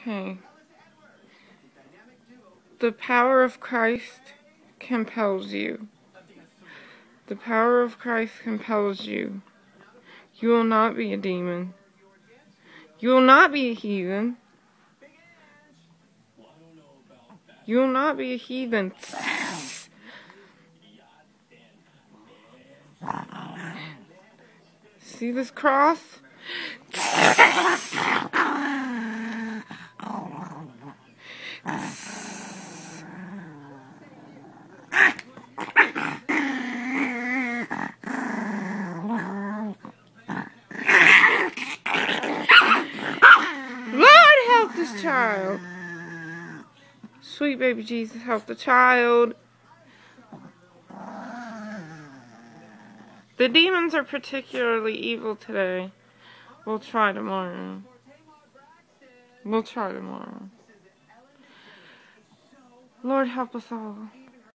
Okay. The power of Christ compels you. The power of Christ compels you. You will not be a demon. You will not be a heathen. You will not be a heathen. See this cross? Lord, help this child. Sweet baby Jesus, help the child. The demons are particularly evil today. We'll try tomorrow. We'll try tomorrow. Lord, help us all.